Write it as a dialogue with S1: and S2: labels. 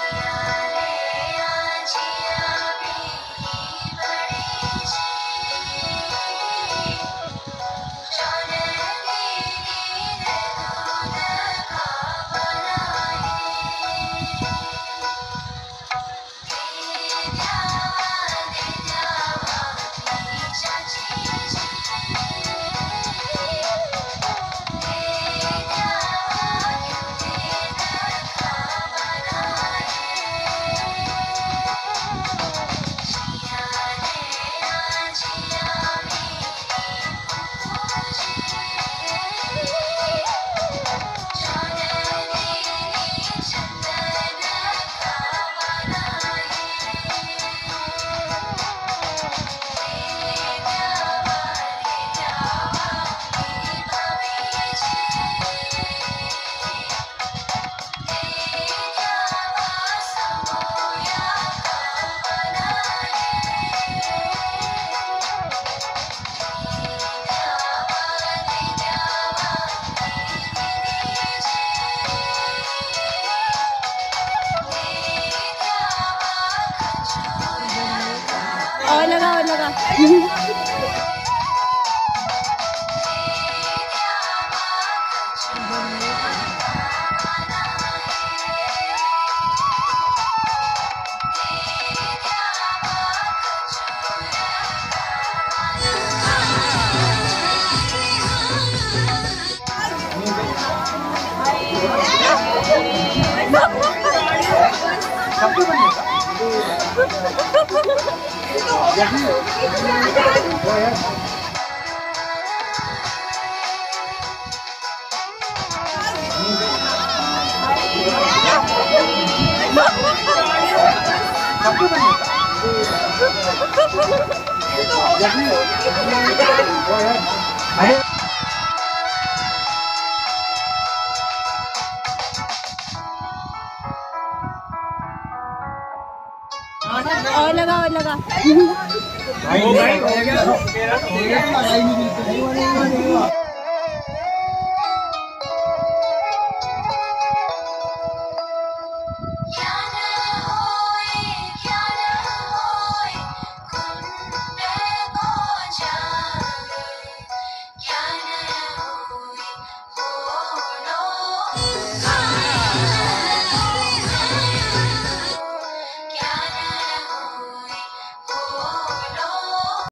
S1: Yeah. 어, 올라가 올라가
S2: 잠깐만요. Yeah.
S1: लगा। भाई,
S2: भाई, भाई, भाई, भाई, भाई, भाई, भाई